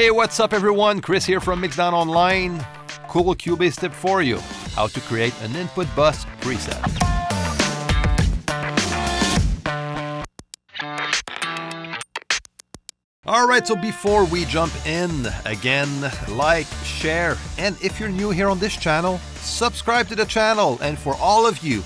Hey, what's up everyone? Chris here from Mixdown Online. Cool Cubase tip for you. How to create an input bus preset. Alright, so before we jump in, again, like, share, and if you're new here on this channel, subscribe to the channel. And for all of you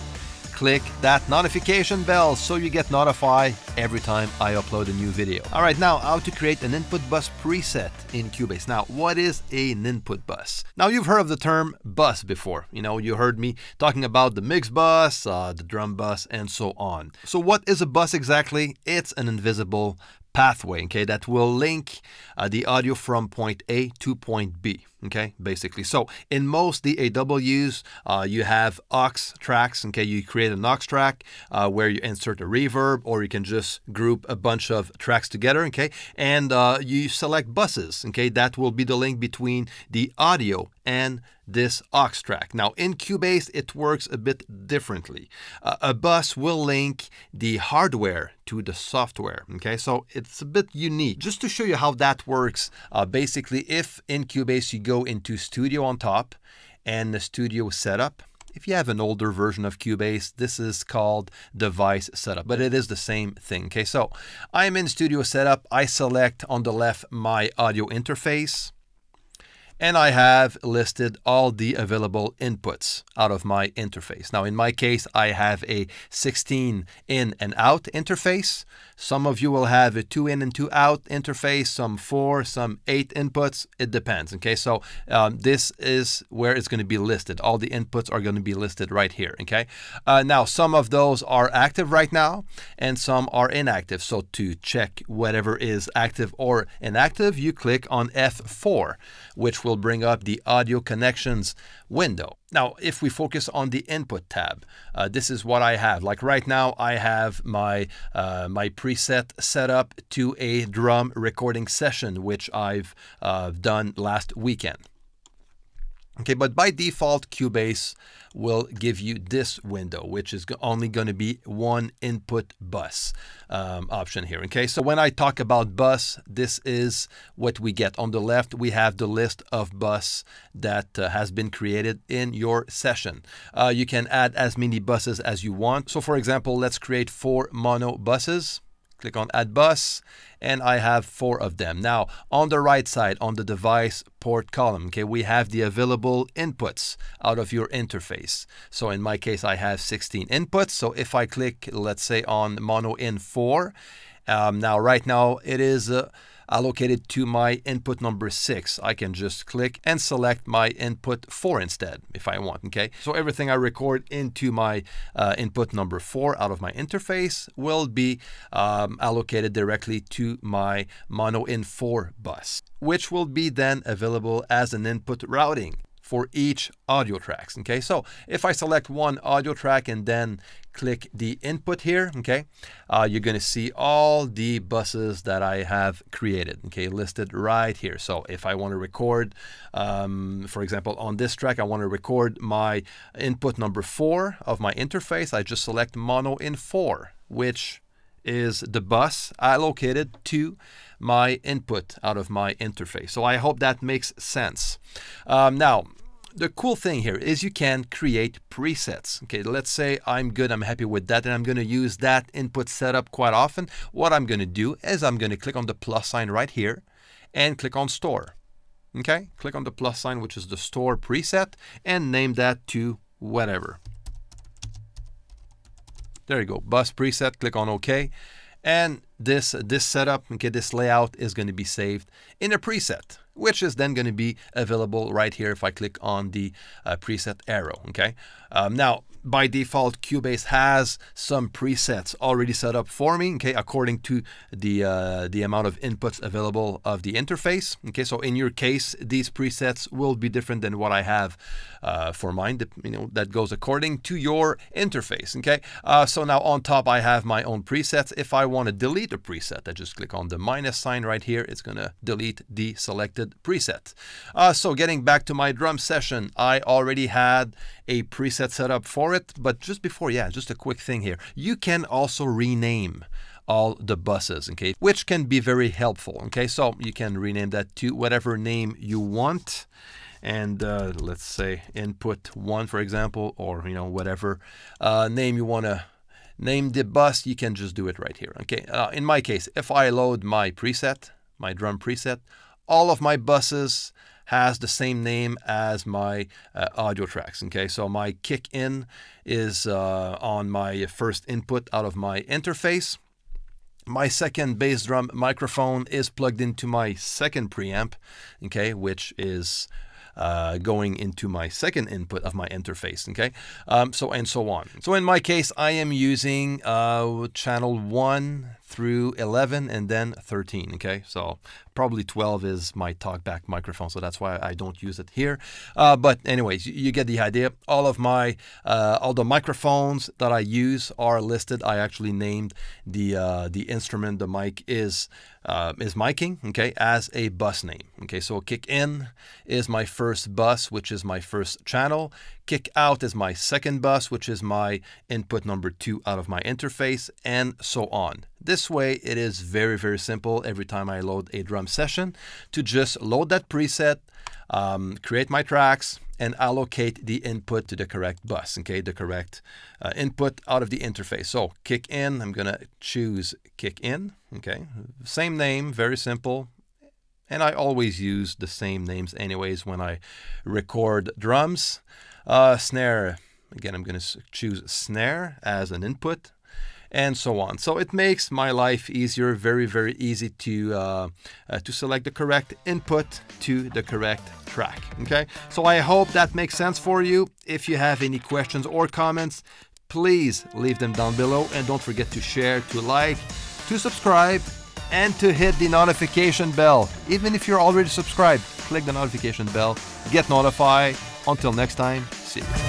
click that notification bell so you get notified every time I upload a new video. Alright, now how to create an input bus preset in Cubase. Now, what is an input bus? Now, you've heard of the term bus before. You know, you heard me talking about the mix bus, uh, the drum bus, and so on. So what is a bus exactly? It's an invisible pathway, okay, that will link uh, the audio from point A to point B, okay, basically. So in most DAWs, uh, you have aux tracks, okay, you create an aux track uh, where you insert a reverb or you can just group a bunch of tracks together, okay, and uh, you select buses, okay, that will be the link between the audio and this aux track. Now in Cubase, it works a bit differently. Uh, a bus will link the hardware to the software. Okay, so it's a bit unique. Just to show you how that works, uh, basically, if in Cubase you go into Studio on top and the Studio Setup, if you have an older version of Cubase, this is called device setup, but it is the same thing. Okay, so I'm in Studio Setup. I select on the left my audio interface and I have listed all the available inputs out of my interface. Now, in my case, I have a 16 in and out interface. Some of you will have a two in and two out interface, some four, some eight inputs. It depends. Okay, so um, this is where it's going to be listed. All the inputs are going to be listed right here. Okay, uh, now some of those are active right now and some are inactive. So to check whatever is active or inactive, you click on F4, which will bring up the audio connections window. Now, if we focus on the input tab, uh, this is what I have. Like right now, I have my, uh, my preset set up to a drum recording session, which I've uh, done last weekend. Okay, but by default, Cubase will give you this window, which is only going to be one input bus um, option here. Okay, so when I talk about bus, this is what we get. On the left, we have the list of bus that uh, has been created in your session. Uh, you can add as many buses as you want. So for example, let's create four mono buses. Click on Add Bus, and I have four of them. Now, on the right side, on the device port column, okay, we have the available inputs out of your interface. So in my case, I have 16 inputs. So if I click, let's say on Mono In 4, um, now right now it is uh, allocated to my input number six. I can just click and select my input four instead if I want, okay? So everything I record into my uh, input number four out of my interface will be um, allocated directly to my mono in four bus, which will be then available as an input routing for each audio tracks. Okay, so if I select one audio track and then click the input here, okay, uh, you're going to see all the buses that I have created, okay, listed right here. So if I want to record, um, for example, on this track, I want to record my input number four of my interface, I just select mono in four, which is the bus allocated to my input out of my interface. So I hope that makes sense. Um, now, the cool thing here is you can create presets. Okay, let's say I'm good, I'm happy with that, and I'm going to use that input setup quite often. What I'm going to do is I'm going to click on the plus sign right here and click on store. Okay, click on the plus sign, which is the store preset, and name that to whatever. There you go, bus preset, click on OK. And this, this setup, okay, this layout is going to be saved in a preset, which is then going to be available right here if I click on the uh, preset arrow, okay? Um, now, by default, Cubase has some presets already set up for me, okay, according to the uh, the amount of inputs available of the interface. Okay, so in your case, these presets will be different than what I have uh, for mine. You know, that goes according to your interface. Okay, uh, so now on top, I have my own presets. If I want to delete a preset, I just click on the minus sign right here. It's going to delete the selected preset. Uh, so getting back to my drum session, I already had a preset set up for it. But just before, yeah, just a quick thing here. You can also rename all the buses, okay, which can be very helpful, okay. So you can rename that to whatever name you want and uh, let's say input one for example or you know whatever uh, name you want to name the bus you can just do it right here okay uh, in my case if I load my preset my drum preset all of my buses has the same name as my uh, audio tracks okay so my kick in is uh, on my first input out of my interface my second bass drum microphone is plugged into my second preamp okay which is uh, going into my second input of my interface. Okay, um, so and so on. So in my case, I am using uh, channel one through 11 and then 13 okay so probably 12 is my talkback microphone so that's why I don't use it here. Uh, but anyways you, get the idea. All of my uh, all the microphones that I use are listed. I actually named the uh, the instrument the mic is uh, is miking okay as a bus name okay? So kick in is my first bus which is my first channel. Kick out is my second bus which is my input number two out of my interface and so on this way it is very very simple every time I load a drum session to just load that preset um, create my tracks and allocate the input to the correct bus, okay, the correct uh, input out of the interface. So kick in, I'm gonna choose kick in, okay, same name, very simple. And I always use the same names anyways when I record drums. Uh, snare, again, I'm gonna choose snare as an input and so on. So it makes my life easier, very, very easy to, uh, uh, to select the correct input to the correct track. Okay, so I hope that makes sense for you. If you have any questions or comments, please leave them down below and don't forget to share, to like, to subscribe, and to hit the notification bell. Even if you're already subscribed, click the notification bell, get notified. Until next time, see you.